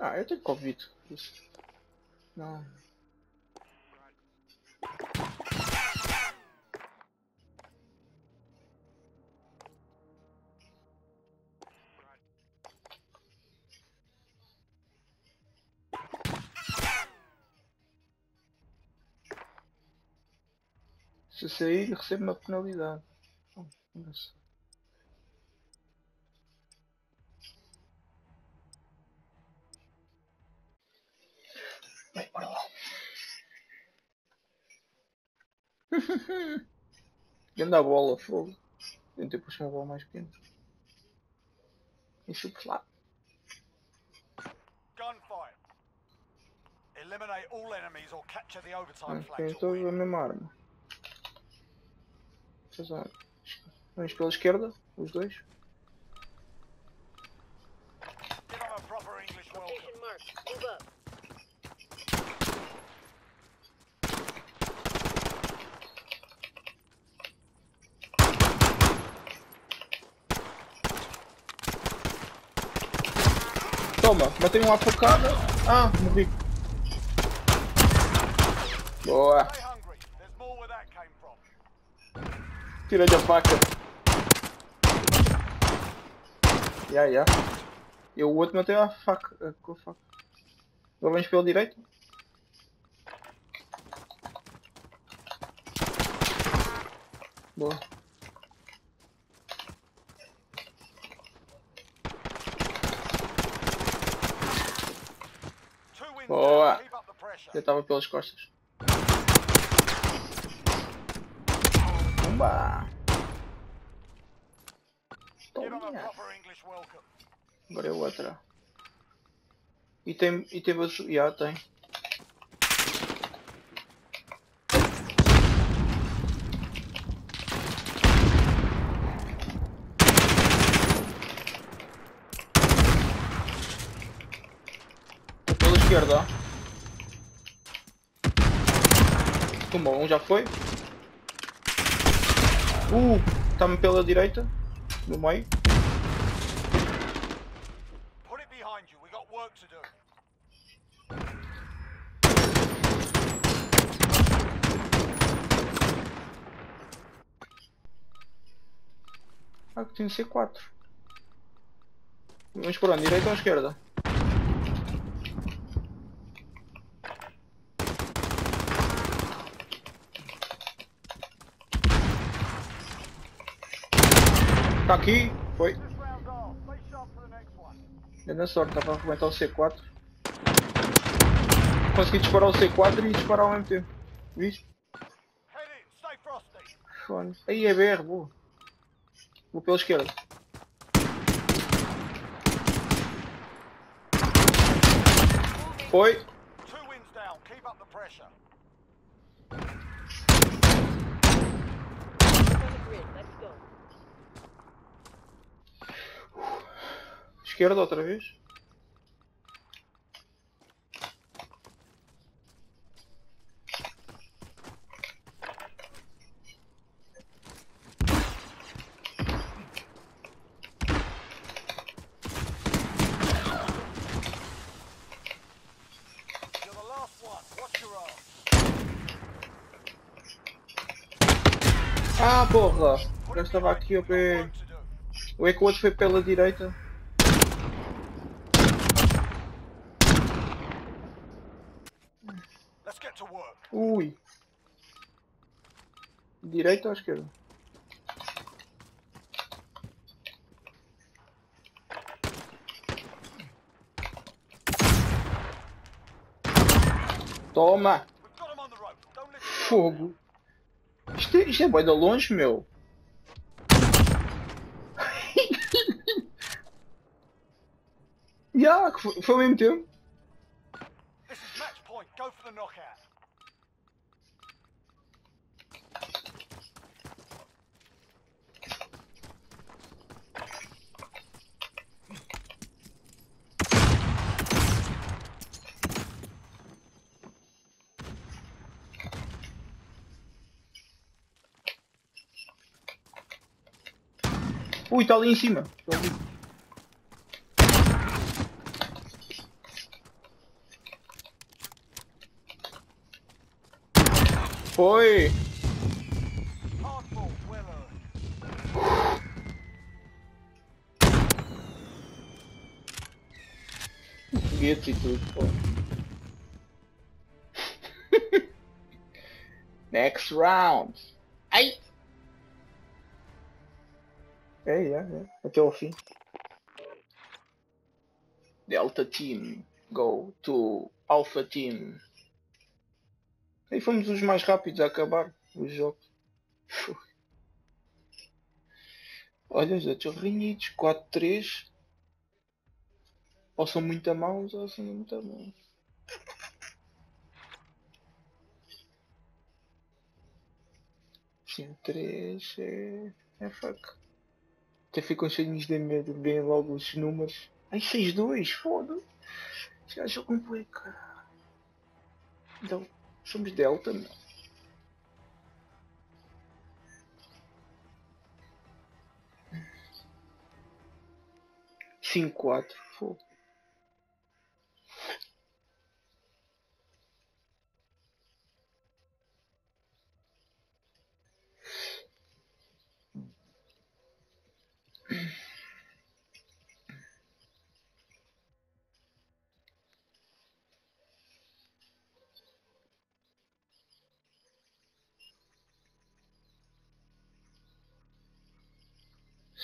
Ah, eu tenho Covid. Não. Se sair, recebo uma penalidade. Oh. Ganda a bola, fogo. Tentei puxar a bola mais pequena. E chupo lá. Gunfight. Eliminate all enemies or capture the overtime flag. Todos win. a mesma arma. Vamos pela esquerda, os dois. Matei uma facada. Ah, morri. Boa. From. Tirei a faca. Ya, ya. E o outro matei a faca. eh, Com a faca. Agora vamos pelo direito. Boa. Boa. Já estava pelas costas. Pumba! Tominha. Agora é outra. E tem. E tem bazu... Já tem. Pela esquerda, ó. Tumba, um já foi. Uh, está-me pela direita. No meio. Put it behind you. We got work to do. Ah, que tem C4. Vamos por onde? Direita ou esquerda? Está aqui. Foi. This round's off. Stay sharp for the next one. Grande sorte, estava a arrebentar o C4. Consegui disparar o C4 e disparar ao mesmo tempo. Fone. Aí é BR, boa. Vou pela esquerda. Foi. Two wins down. Keep up the pressure. Look on the grid. Let's go. Esquerda outra vez. Ah, porra! Já estava aqui ao pé. O é que o outro foi pela direita. Let's get to work. Ui. Direita ou esquerda? Toma! Fogo! Isto é, isto é bué de longe, meu! Ya, foi, foi ao mesmo tempo. This is match point. Go for the knockout. está ali em cima. Foi! Foguetes e tudo, pô. Next round. É. Até o fim. Delta Team. Go to Alpha Team. E fomos os mais rápidos a acabar o jogo. Olha, já estou reunidos. 4-3. Ou são muito maus ou são muito bons. Sim, 3 é. é fuck. Até ficam cheios de medo, bem logo os números. Ai, 6-2, foda-se. Os caras jogam bué, cara. Então, somos Delta, não. Cinco, quatro, fogo.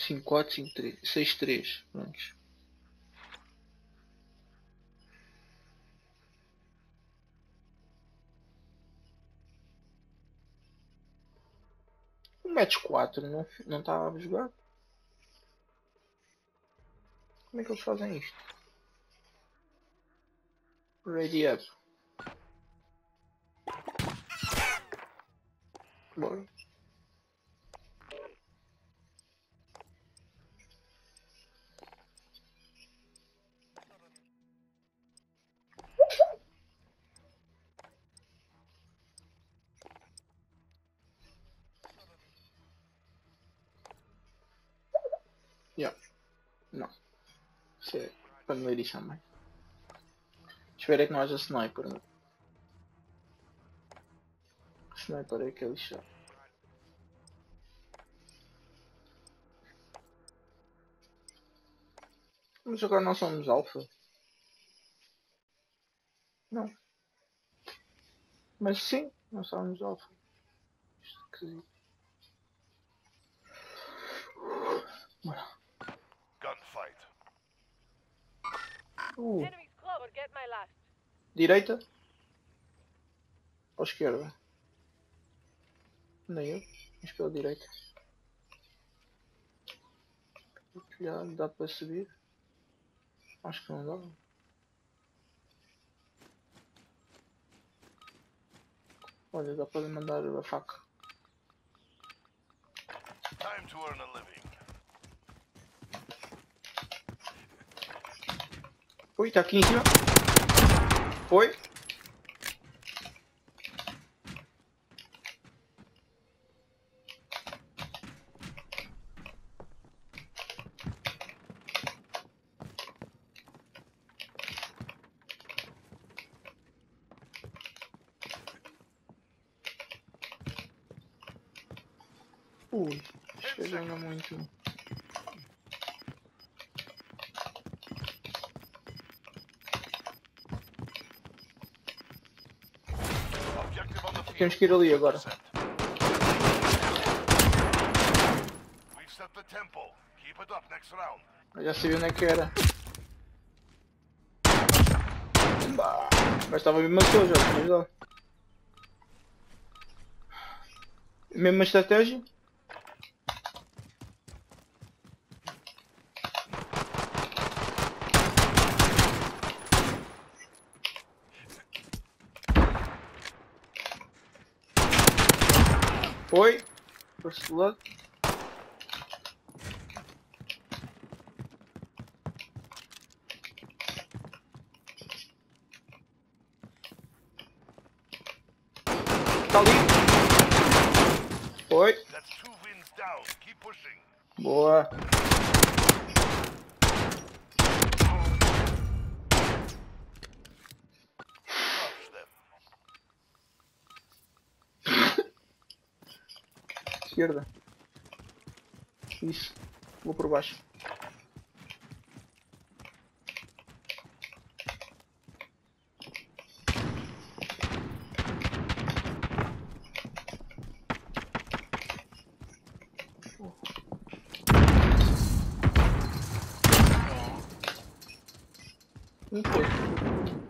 5-4, 5-3, 6-3. Pronto. O match 4 não, não estava tá jogado. Como é que eles fazem isto? Ready up. Bora. É não ir também. Espero é que não haja sniper. Né? Sniper é aquele chá. Mas agora não somos alfa. Não. Mas sim, não somos alfa. Esquisito. Bora. Uh, Enemy's clover, get my last. direita ou esquerda? Nem eu, mas pela direita. Já dá para subir? Acho que não dá. Olha, dá para mandar a faca. Time to earn a living. Ui, tá aqui em cima. Foi. Ui, chegando muito. Objective on the field. Temos que ir ali agora. Eu já sabia onde é que era. Mas estava me matou já, mas lá. Mesma estratégia? Foi. First blood. Tá ali. Foi. That's two wins down. Keep pushing. Boa. Crush them. Esquerda. Isso. Vou por baixo.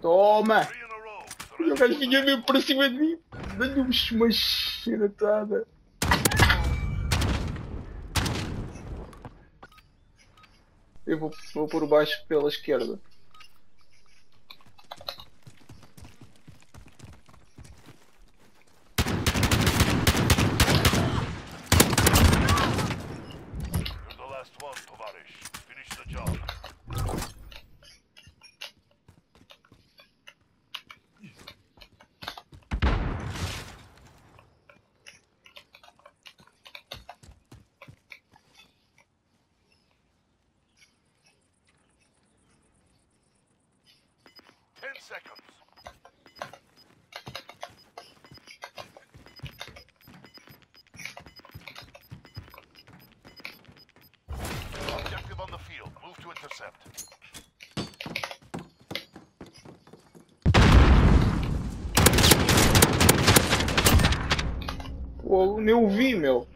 Toma! O gajo vinha mesmo para cima de mim. Dando uma cheirotada. Eu vou, vou por baixo pela esquerda. You're the last one, Tovarish. Finish the job. Ten seconds. Objective on the field. Move to intercept. Pô, nem o vi, meu.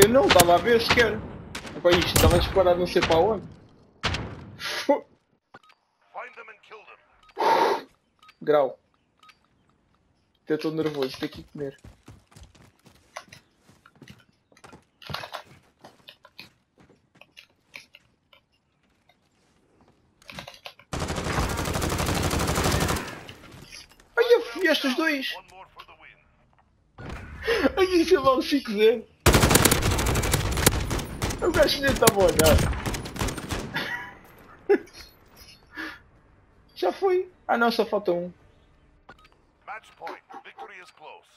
Eu não estava a ver sequer. Epá, isto estava disparado não sei para onde. Grau. Eu estou nervoso, tenho que comer. Ai, eu fui estes dois! One more for the win. Ai, isso é mal 5-0! O gajo nem estava a olhar. Já foi. Ah não, só falta um. Match point. Victory is close.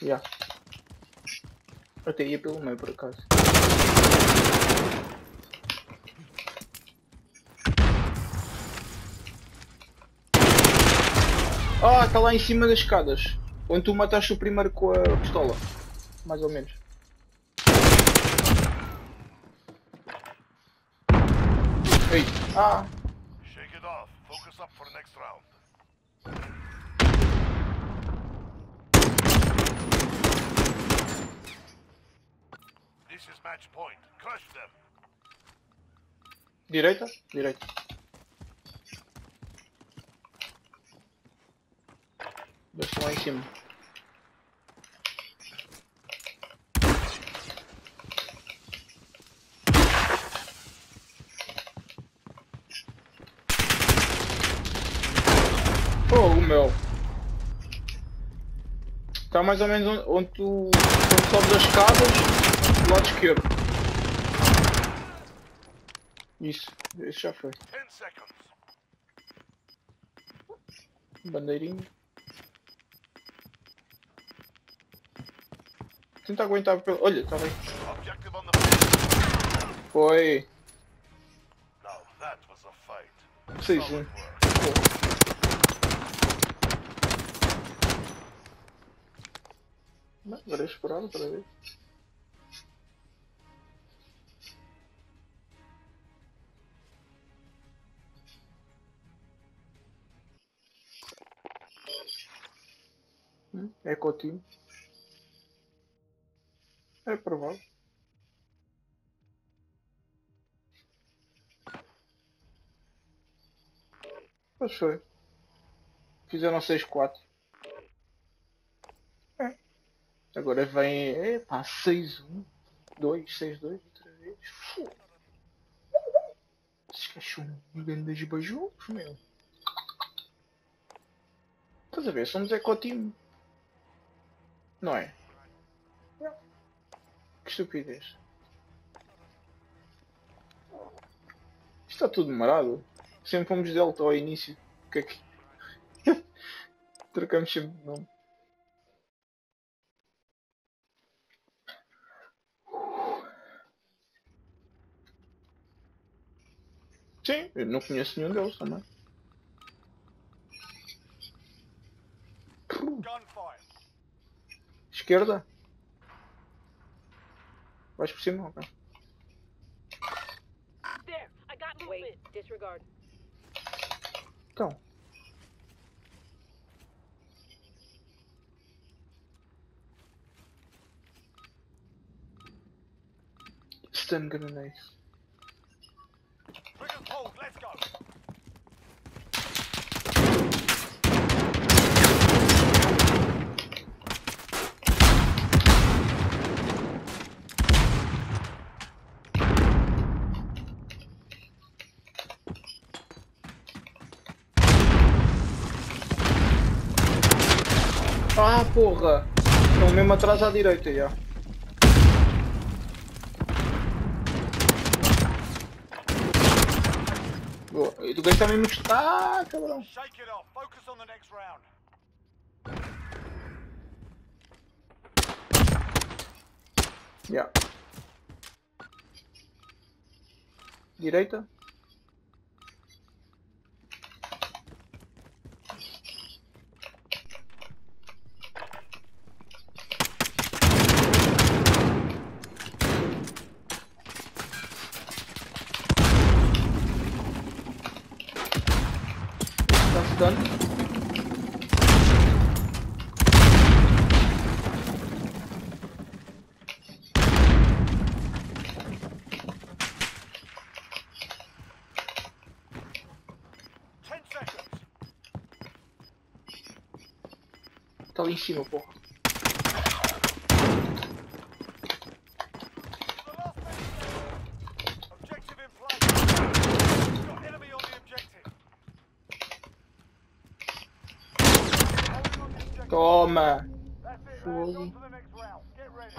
Já. Até ia pelo meio por acaso. Ah, está lá em cima das escadas. Onde tu mataste o primeiro com a pistola. Mais ou menos. Ei. Ah. Shake it off. Focus up for next round. This is match point. Crush them. Direita? Direita. Deixa lá em cima. Oh, o meu. Está mais ou menos onde, onde tu onde sobes as escadas, do lado esquerdo. Isso, esse já foi. Bandeirinha. Tenta aguentar pelo. Olha, está bem. Foi. Sim, sim. Não, Agora é esperar para ver. Hum, É Coutinho. É provável. Pois foi. Fizeram 6-4. É. Agora vem. Epá, 6-1. 2, 6-2 outra vez. Fu. Esses cachorros um grande bajos, meu. Estás a ver? Somos Ecotim. Não é? Que estupidez. Está tudo demorado. Sempre fomos Delta ao início. O que é que. Trocamos sempre de nome. Sim, eu não conheço nenhum deles também. Esquerda. Vais por cima, ok. Então. Stun grenade. Triggers pulled. Let's go. Ah, porra! Estão mesmo atrás à direita, já. Boa. E tu gajo está mesmo... Ah, cabrão. Shake it off. Focus on the next round. Já. Direita. Está ficando. Ten seconds. Está ali em cima, porra. The last man standing. Objective in place. Got enemy on the objective. Holding on the objective. Toma! That's it. Fogo. lads. On to the next round. Get ready.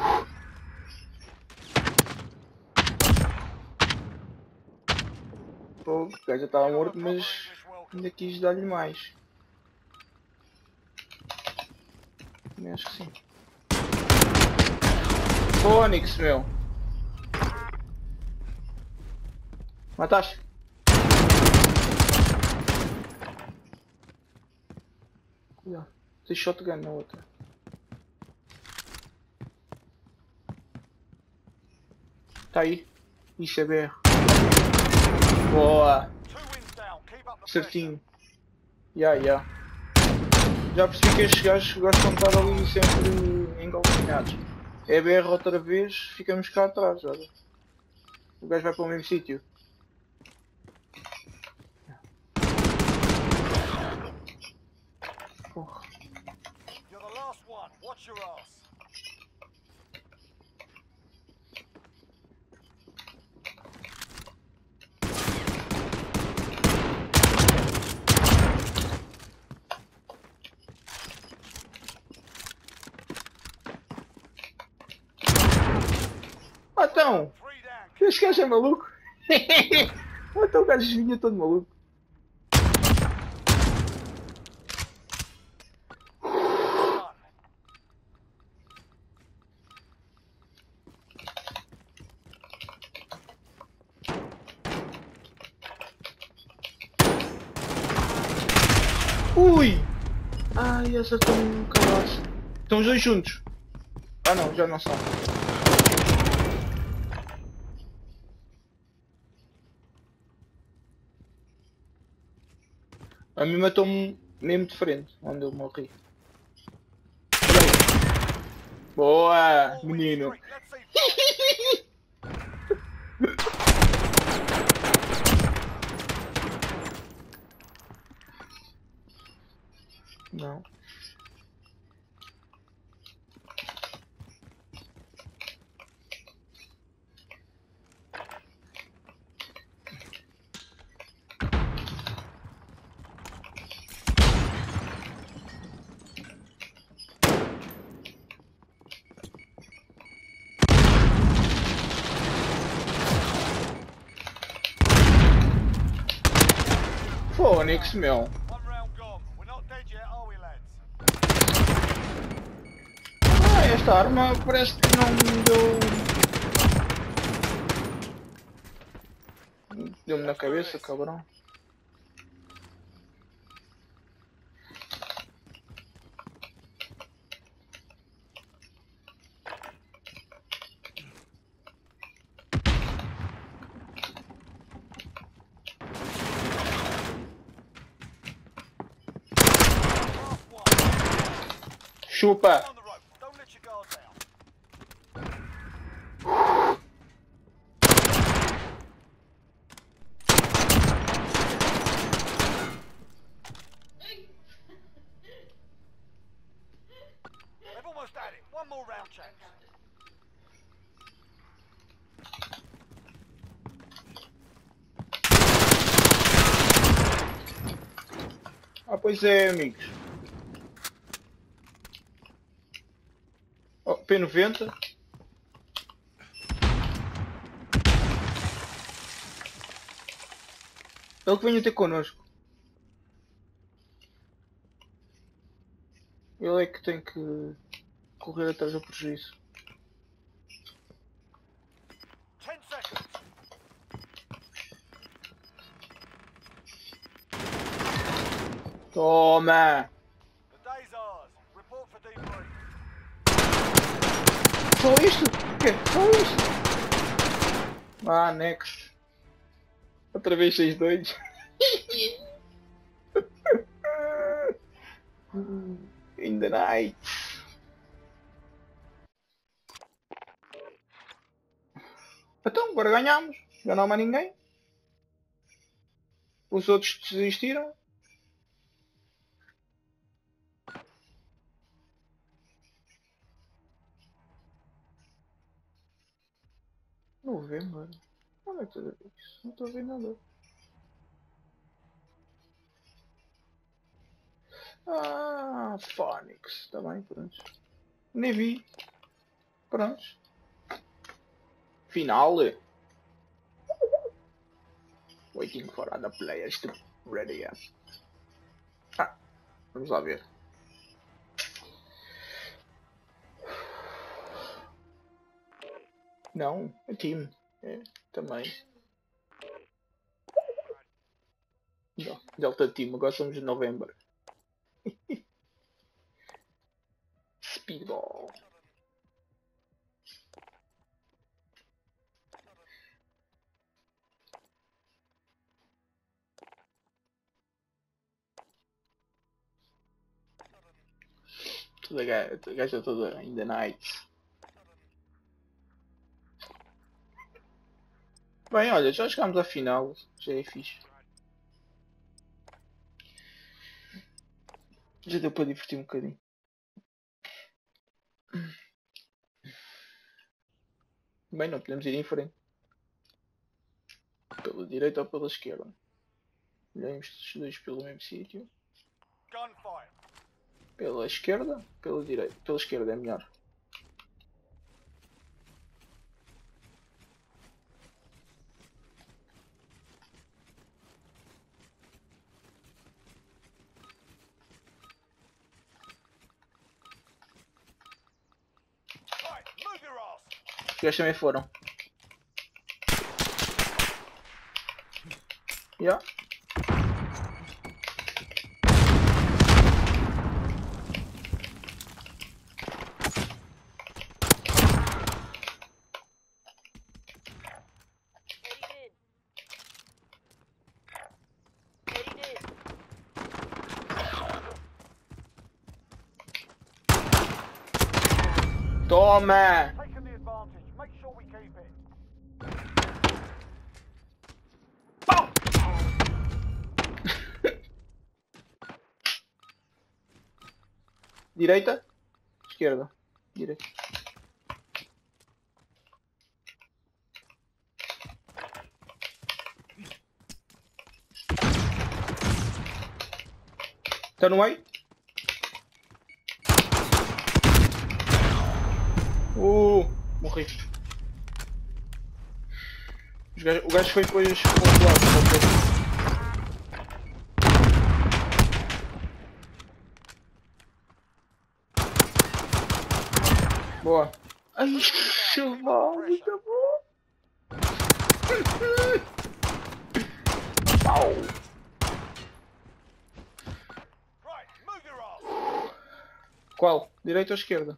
Pô, o gajo já estava morto, mas ainda quis dar-lhe mais. Também acho que sim. Fônix, meu! Mataste? Cuidado, tem shotgun na outra. Tá aí. Isso é BR. Boa! Certinho. Ya, ya. Já percebi que estes gajos gostam de estar ali sempre engalfinhados. É BR outra vez, ficamos cá atrás, olha. O gajo vai para o mesmo sítio. Porra. You're the last one. Watch your ass. Ah, então! Este gajo é maluco! Então o gajo vinha todo maluco. Ui! Ai, acertou um cavaço. Estão os dois juntos. Ah não, já não são. A mim matou-me mesmo de frente, onde eu morri. Boa, menino. Não. We, lads? Ah, esta arma parece que não me deu. Deu-me na cabeça, cabrão. Chupa! On the rope. Don't let your guard down. They've almost had it. One more round, chaps. Ah, pois é, amigos. Oh, P90. Ele que venha ter connosco. Ele é que tem que correr atrás do prejuízo. Toma! Só isto? O quê? Só isto? Ah, next. Outra vez 6-2. In the night. Então, agora ganhamos. Já não há ninguém. Os outros desistiram. É que tudo isso? Não a ver nada. Ah, Phonics. Está bem, pronto. Nem vi. Pronto. Final. Waiting for other players to ready up. Ah, vamos lá ver. Não, é time. É, também. Delta Team, agora somos de novembro. Speedball. Toda gaja, toda in the Bem, olha, já chegámos à final, já é fixe. Já deu para divertir um bocadinho. Bem, não podemos ir em frente. Pela direita ou pela esquerda. Olhamos os dois pelo mesmo sítio. Pela esquerda, pela direita. Pela esquerda é melhor. Os gajos também foram. Toma! Direita? Esquerda. Direita. Está no meio? Uh, morri. O gajo foi depois para o outro lado. Boa. Ai, chaval, muito bom. Pau. Right, move your ass. Qual? Direita ou esquerda?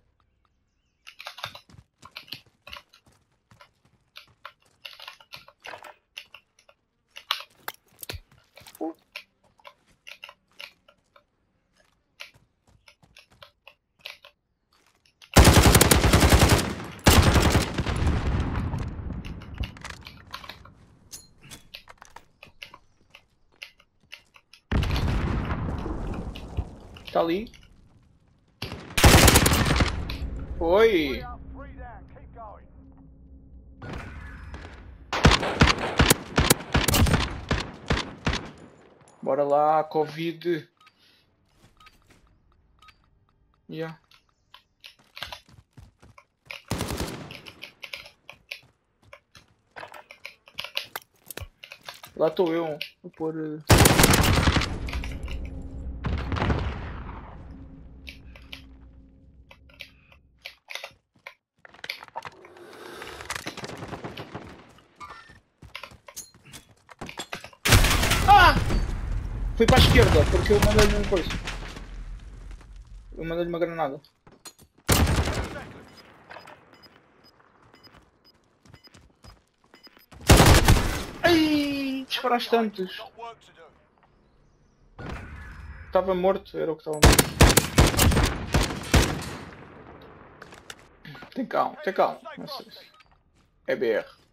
Está ali. Foi. Bora lá, Covid. Yeah. Lá estou eu. Vou pôr. Fui para a esquerda, porque eu mandei-lhe uma coisa. Eu mandei-lhe uma granada. Ai, disparaste tantos. Estava morto, era o que estava morto. Tem calma, tem calma. É BR.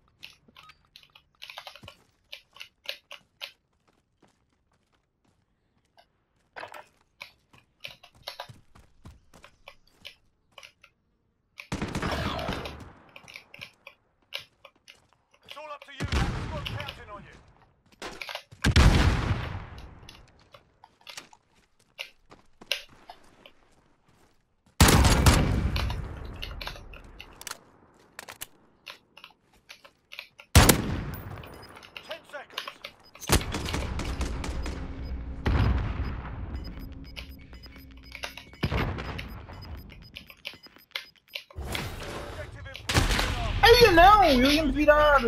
Ai, não! Eu ia me virar!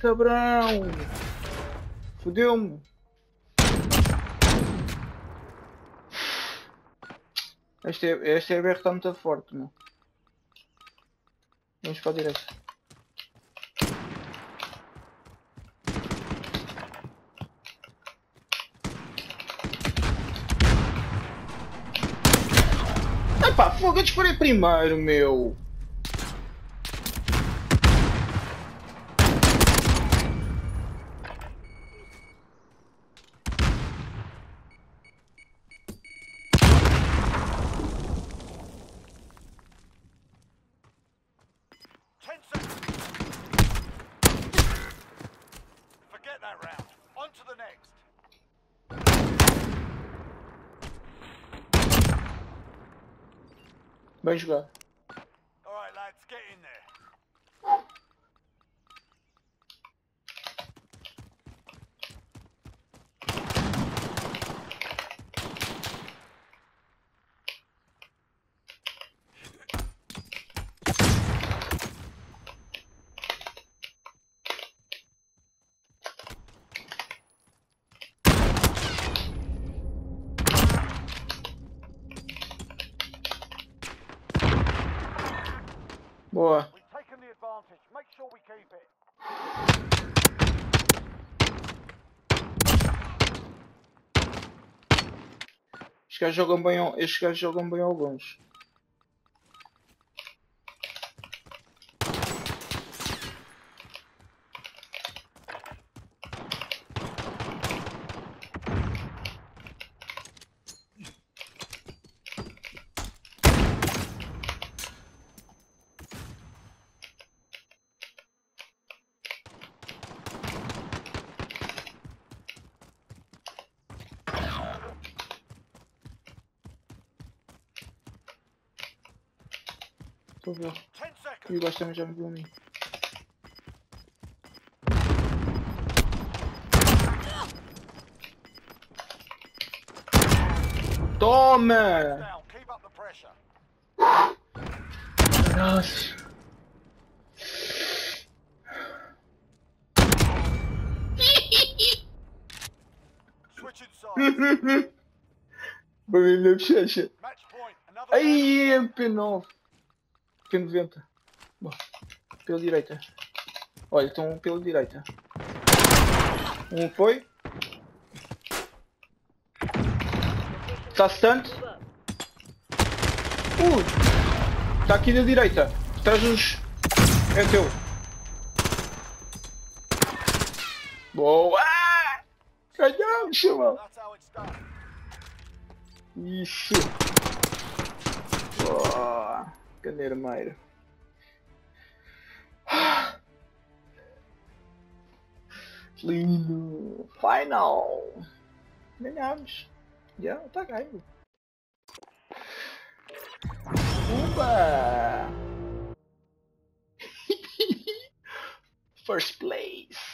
Cabrão! Fudeu-me! Esta, é, esta EBR está muito forte, meu. Vamos para a direita. Epá, fogo, eu disparei primeiro, meu! Ten seconds. Forget that round. On to the next. Bem jogado. Estes gajos jogam bem, estes gajos jogam bem alguns. Estou a ver. E também já me viu a mim. Toma! Down. Keep up the pressure. Nossa. Barulho. Ai, MP9. P90. Bom, pela direita. Olha, estão pela direita. Um foi. Está up. Uh! Está aqui na direita. Atrás dos. É teu. Boa! Ganhamos, chaval. Isso! Boa! Canermeiro. Lindo! Final! Ganhamos! Já, tá ganho! Uba! First place!